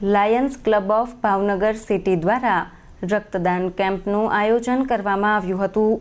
Lions club of Bhavnagar city દ્વારા રક્તદાન કેમ્પનું આયોજન કરવામાં આવ્યું હતું.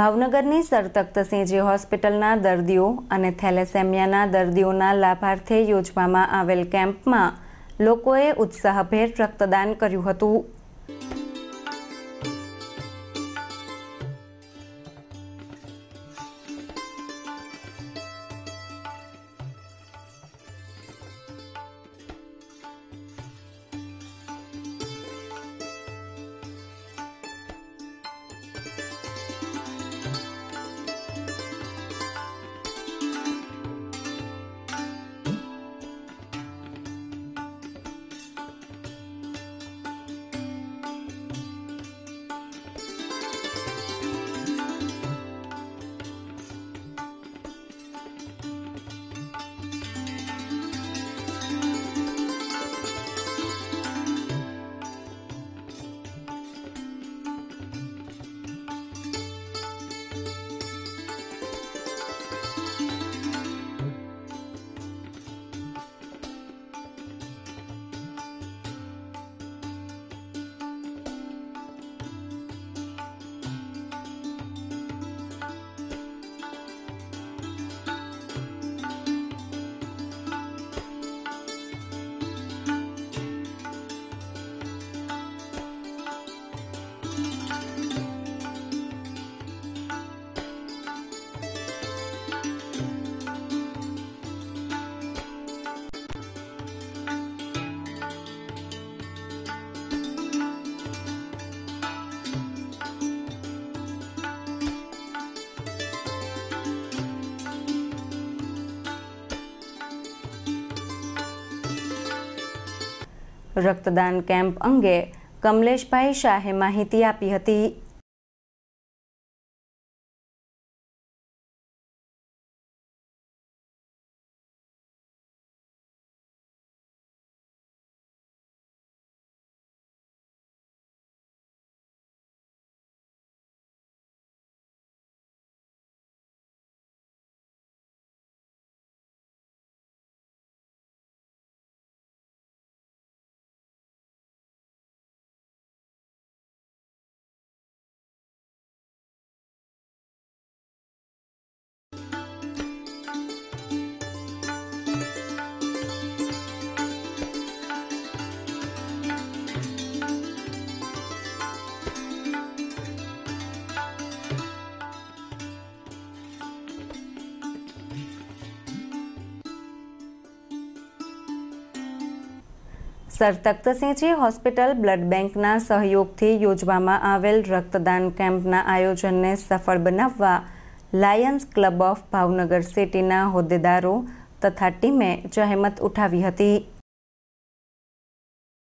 ભાવનગરની સર તખ્તસિંહજી હોસ્પિટલના દર્દીઓ અને થેલેસેમિયાના દર્દીઓના લાભાર્થે યોજવામાં આવેલ કેમ્પમાં લોકોએ ઉત્સાહભેર રક્તદાન કર્યું હતું. રક્તદાન કેમ્પ અંગે કમલેશભાઈ શાહે માહિતી આપી હતી. સર તખ્તસિંહજી હોસ્પિટલ બ્લડ બેંકના સહયોગથી યોજવામાં આવેલ રક્તદાન કેમ્પના આયોજનને સફળ બનાવવા લાયન્સ ક્લબ ઓફ ભાવનગર સિટીના હોદ્દેદારો તથા ટીમે જહેમત ઉઠાવી હતી.